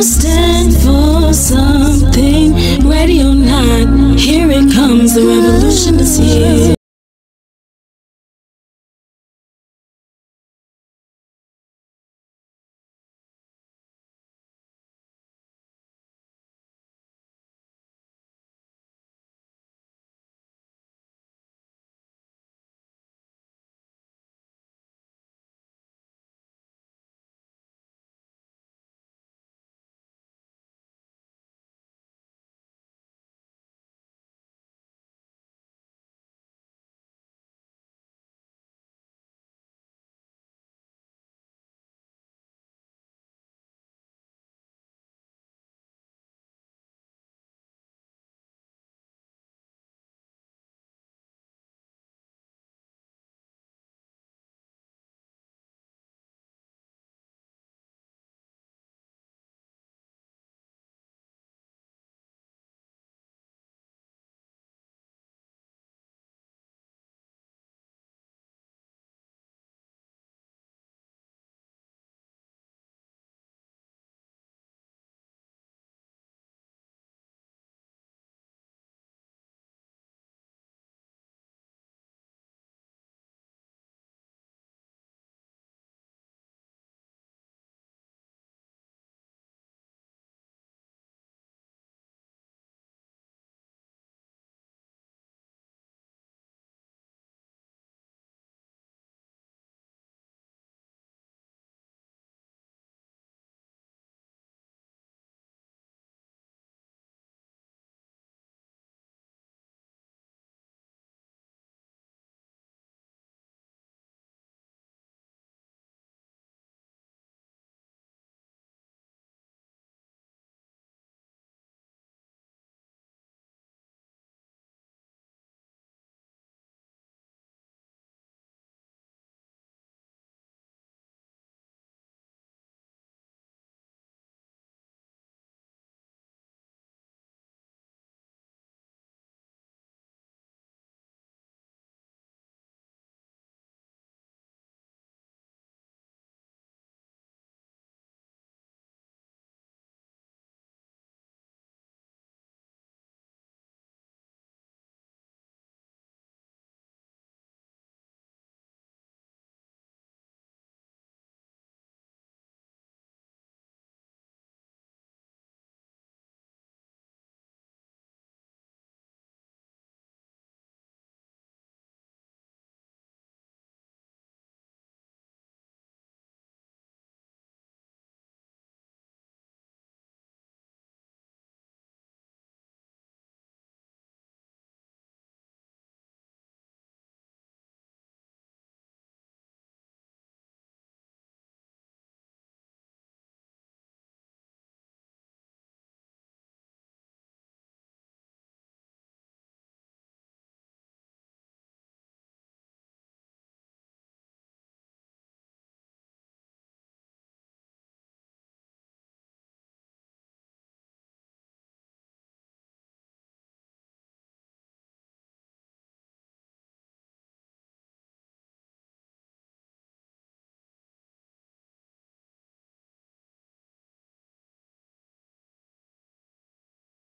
Stand for something. Ready or not, here it comes. The revolution is here.